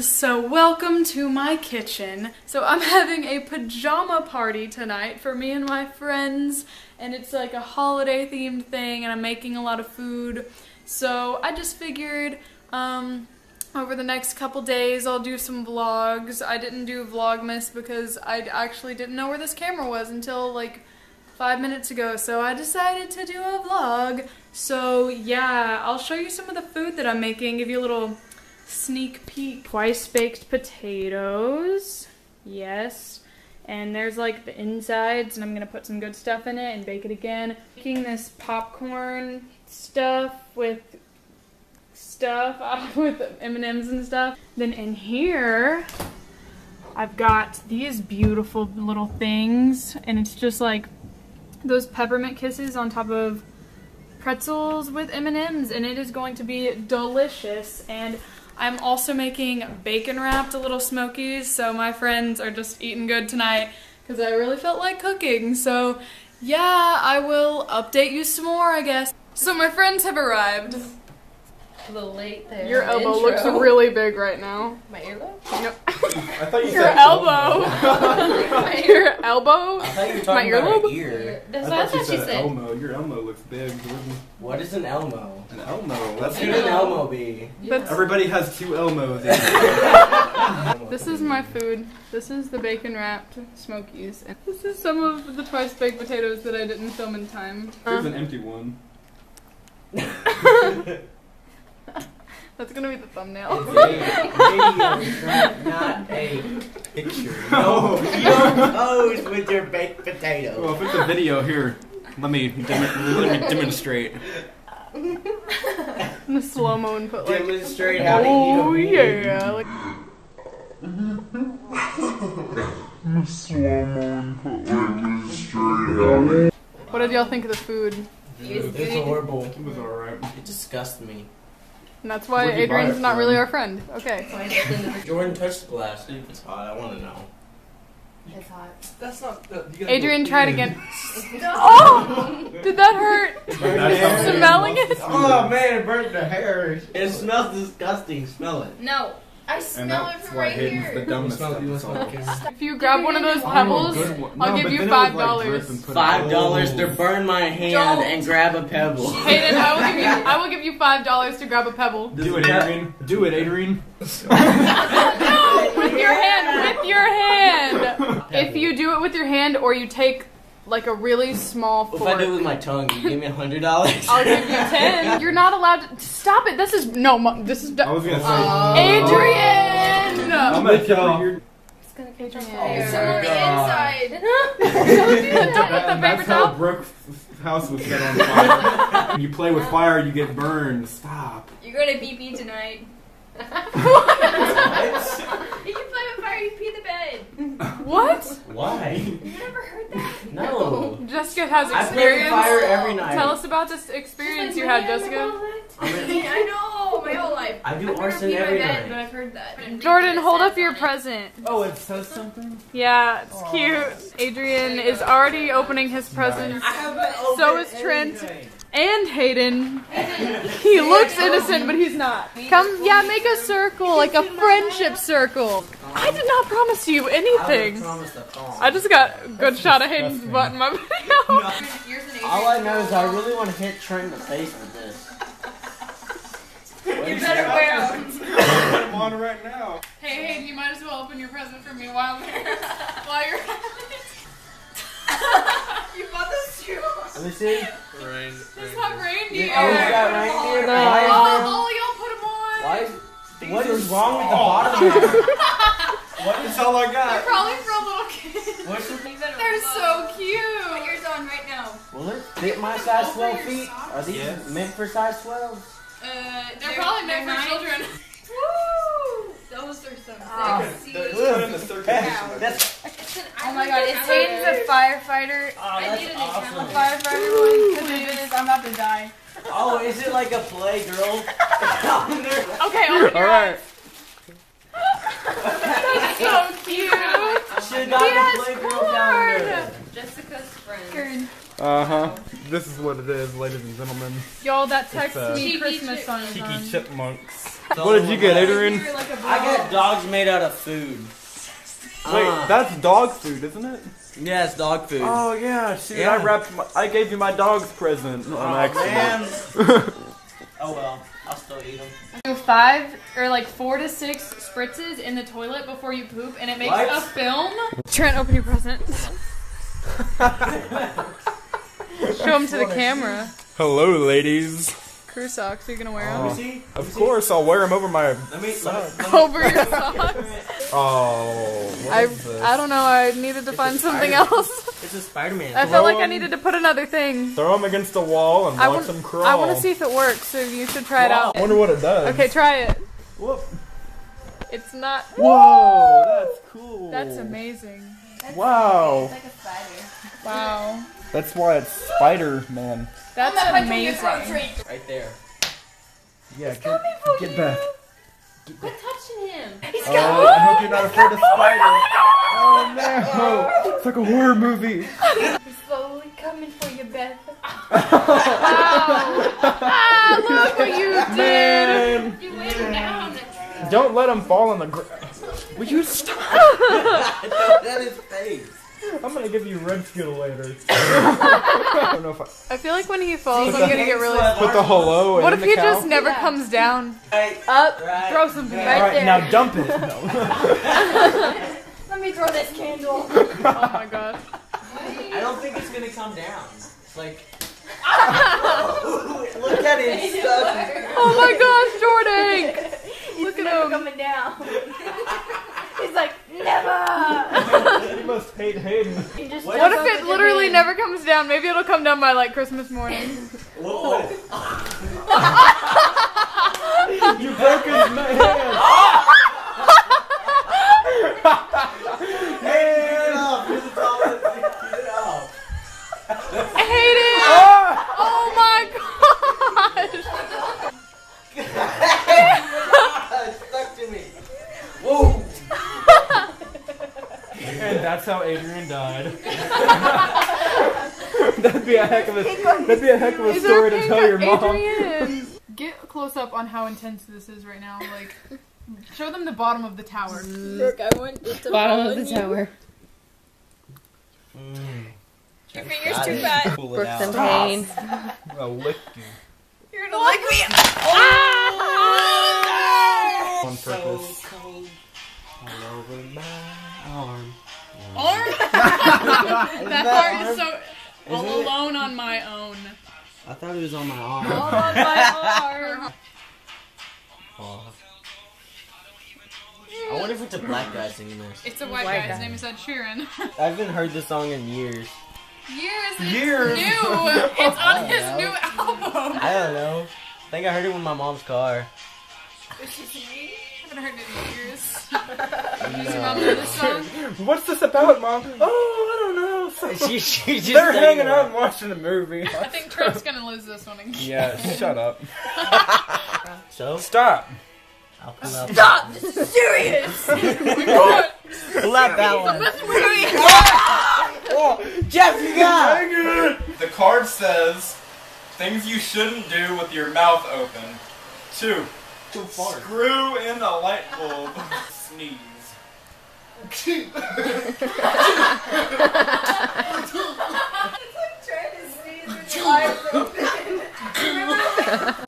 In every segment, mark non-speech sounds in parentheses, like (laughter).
So, welcome to my kitchen. So, I'm (laughs) having a pajama party tonight for me and my friends, and it's like a holiday themed thing, and I'm making a lot of food. So, I just figured, um, over the next couple days, I'll do some vlogs. I didn't do Vlogmas because I actually didn't know where this camera was until like five minutes ago, so I decided to do a vlog. So, yeah, I'll show you some of the food that I'm making, give you a little sneak peek. Twice baked potatoes. Yes. And there's like the insides, and I'm gonna put some good stuff in it and bake it again. Making this popcorn stuff with stuff (laughs) with M&Ms and stuff. Then in here, I've got these beautiful little things, and it's just like those peppermint kisses on top of pretzels with M&Ms, and it is going to be delicious. And I'm also making bacon wrapped little smokies, so my friends are just eating good tonight because I really felt like cooking. So yeah, I will update you some more, I guess. So my friends have arrived. A little late there. Your elbow Intro. looks really big right now. My earlobe? No. I thought you Your said elbow. (laughs) My Your elbow? I thought you were My talking about earlobe? an ear. That's I what I thought she said said. Elmo. Your Elmo looks big. Jordan. What is an Elmo? An Elmo. What That's should an Elmo be? That's- Everybody has two Elmos. in (laughs) (laughs) This is my food. This is the bacon wrapped smokies. And this is some of the twice baked potatoes that I didn't film in time. Here's uh, an empty one. (laughs) That's gonna be the thumbnail. It's a video, (laughs) not a picture. (laughs) No, (laughs) you don't pose with your baked potato. Well, if it's a video, here, let me dem- let me demonstrate. In the slow mo and put like. Demonstrate how to Oh eat a oh, meat. yeah! Like, what did y'all think of the food? It's horrible. It was alright. It disgusts me. And that's why Where'd you buy Adrian's not really our friend. Okay. Jordan, touched the glass. See if it's hot. I want to know. It's hot. That's not. Adrian, try it again. (laughs) Oh! Did that hurt? (laughs) That's Smelling it? Oh man, it burnt the hair. It smells disgusting. Smell it. No, I And smell it that's from why right Hayden's the dumbest Smell it, you episode. If you grab one of those pebbles, I'll give you five dollars. Five dollars to burn my hand Don't. and grab a pebble. (laughs) Hayden, I will give you. I will give you five dollars to grab a pebble. Do it, Adrian. Do it, Adrian. (laughs) No, with your hand. With your hand. If you do it with your hand, or you take like a really small fork. If. I do it with my tongue, you give me a hundred dollars. (laughs) I'll give you ten. You're not allowed to stop it. This is no. Mo- This is I was gonna say. Uh, Adrian. I'm gonna tell you. It's gonna catch Adrian. on Oh some on the inside. (laughs) Don't put the paper That's how. Brooke's house was set on fire. (laughs) when you play with fire, you get burned. Stop. You're going to BP tonight. what? If you play with fire, you pee the bed. What? Why? You never heard that? No. Jessica has I play with experience. fire every night. Tell us about this experience you had, Jessica. I'm (laughs) I know, my whole life. I do I've never arson peed my every bed, but night. I've heard that. Jordan, hold up your it. present. Oh, it says something. Yeah, it's cute. Adrian is already opening his presents. So is Trent and Hayden. He looks innocent, but he's not. Come, yeah, make a circle, like a friendship circle. I did not promise you anything. I just got a good shot of Hayden's butt in my (laughs) video. All I know is I really want to hit Trent in the face with this. You better wear them. I'm on right now. Hey, Hayden, you might as well open your present for me while I'm here. (laughs) While you're (laughs) You bought this too? Let me see. Just have reindeer. You always got reindeer. Oh, Why is oh, y'all put them on. Why? is- What is wrong with the bottom (laughs) there? What is all I got? They're probably for a little kid. What's the You better They're so them. Put yours on right now. Will it fit my size 12 feet? Are these Yes. meant for size 12? Uh, they're, probably meant they're for nice. children. (laughs) Woo! Those are some Ah. sexy. Put in the circulation. That's, It's an Oh my god, it's Irish Hayden's a firefighter. oh, I that's need an awesome. account. Firefighter one. Because if it is, I'm about to die. Oh, is it like a playgirl? calendar? (laughs) Okay, open your Alright. That's so cute. Should got He the has playgirl calendar. corn. Jessica's friend. Karen. Uh huh. This is what it is, ladies and gentlemen. Y'all, that text It's, uh, me Christmas chip- song is Cheeky chipmunks. What did you get, Adrian? I got dogs made out of food. Wait, Uh, that's dog food, isn't it? yeah, it's dog food. Oh yeah, shoot! Yeah. I wrapped. My, I gave you my dog's present on Oh, accident. man. (laughs) oh well, I'll still eat them. Do five or like four to six spritzes in the toilet before you poop, and it makes What? a film. Trent, open your present. (laughs) Show them to the camera. Hello, ladies. Crew socks. Are you gonna wear Oh. them? See? Of course, I'll wear them over my. Let me. Let me Over your (laughs) socks. Oh, I? I don't know. I needed to find something else. (laughs) it's a Spider-Man. I felt like I needed to put another thing. Throw them against the wall and I watch them crawl. I want to see if it works. So you should try it out. I wonder what it does. Okay, try it. Whoop. It's not. Whoa, that's cool. That's amazing. Wow. It's like a spider. Wow. That's why it's Spider Man. That's I'm gonna punch your amazing. Right there. Yeah, coming for get you. back. Quit touching him. He's Oh, coming. I hope you're not afraid of spiders. Oh no! It's like a horror movie. (laughs) He's slowly coming for you, Beth. (laughs) Ah, look what you did. Man, You laid him down. don't let him fall on the ground. Will you stop? (laughs) that is face. I'm gonna give you red skittle later. (laughs) I don't know if I I feel like when he falls, I'm gonna get really. put the hello in What if the he cow? just never Yeah. comes down? Right, Up, right. throw something Right right there. now dump it. No. (laughs) Let me throw this candle. (laughs) Oh my god. I don't think it's gonna come down. It's like. Look at it, it's stuck. Oh my gosh, Jordan! He's Look at never him. coming down. He's like, never. you must hate Hayden. Just What What if it literally your never comes down? Maybe it'll come down by like Christmas morning. (laughs) Whoa. (laughs) You broke his (laughs) hand. Adrian died. (laughs) that'd be a heck of a that'd be a heck of a story to tell your mom. Adrian? (laughs) Get close up on how intense this is right now. Like, show them the bottom of the tower. Brooke, I want it to Bottom of the on you. tower. Your mm. finger's too fat. Pull Brooks out. and pain. I'll lick you You're gonna lick me. Oh, ah! on purpose. cold all over my arm. Arm? (laughs) (laughs) that part is so. All it? alone on my own. I thought it was on my arm. All on my (laughs) arm. Oh. I wonder if it's a black guy singing this. It's a white, White guy. His name is Ed Sheeran. I haven't heard this song in years. Years. It's Years. new. It's on his know. new album. I don't know. I think I heard it in my mom's car. (laughs) Is she singing? I haven't heard it in years. Does your mom know this song? (laughs) What's this about, mom? Oh, I don't know. (laughs) She, she just They're hanging out and watching a movie. I think Trent's gonna lose this one again. yeah, shut up. So Stop. I'll pull out. Stop. This is serious. Pull out that one. oh, Jeff, you got. The card says things you shouldn't do with your mouth open. Two. Too far. Screw in a light bulb. Sneeze.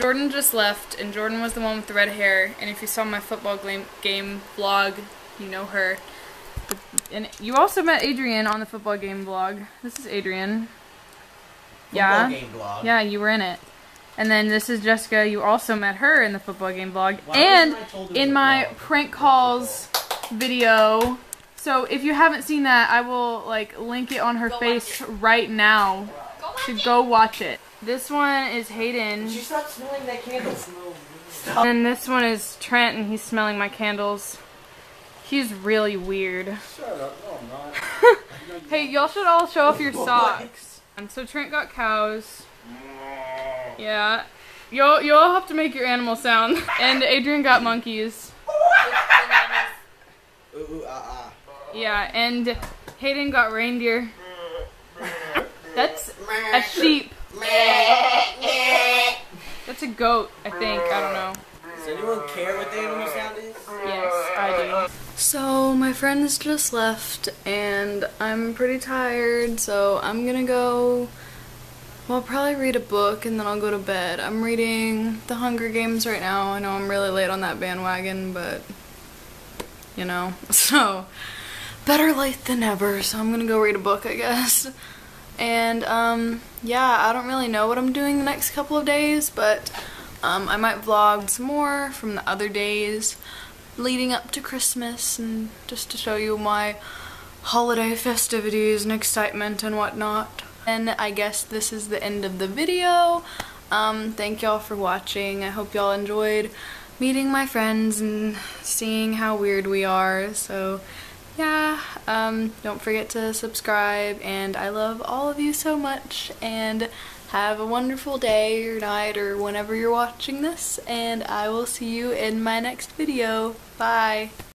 Jordan just left, and Jordan was the one with the red hair. And if you saw my football game, game vlog, you know her. And you also met Adrian on the football game vlog. This is Adrian. Yeah. Football game blog. Yeah, you were in it. And then this is Jessica. You also met her in the football game vlog. Why and wasn't I told it was in my blog? prank calls video. So if you haven't seen that, I will like link it on her Go face right now to go watch it. This one is Hayden. She stopped smelling that candle. And this one is Trent, and he's smelling my candles. He's really weird. Shut up. No, I'm not. (laughs) Hey, y'all should all show off your (laughs) socks. And so Trent got cows. Yeah. You'll you'll have to make your animal sound. And Adrian got monkeys. Ooh, ooh, ah, Yeah, and Hayden got reindeer. That's a sheep. That's a goat, I think. I don't know. Does anyone care what the animal sound is? Yes, I do. So my friends just left and I'm pretty tired, so I'm gonna go well, I'll probably read a book and then I'll go to bed. I'm reading The Hunger Games right now. I know I'm really late on that bandwagon, but you know. (laughs) So better late than never. So I'm gonna go read a book, I guess. And um, yeah, I don't really know what I'm doing the next couple of days, but um, I might vlog some more from the other days leading up to Christmas and just to show you my holiday festivities and excitement and whatnot. And I guess this is the end of the video. Um, thank y'all for watching. I hope y'all enjoyed meeting my friends and seeing how weird we are. So yeah, um, don't forget to subscribe and I love all of you so much and have a wonderful day or night or whenever you're watching this and I will see you in my next video. Bye!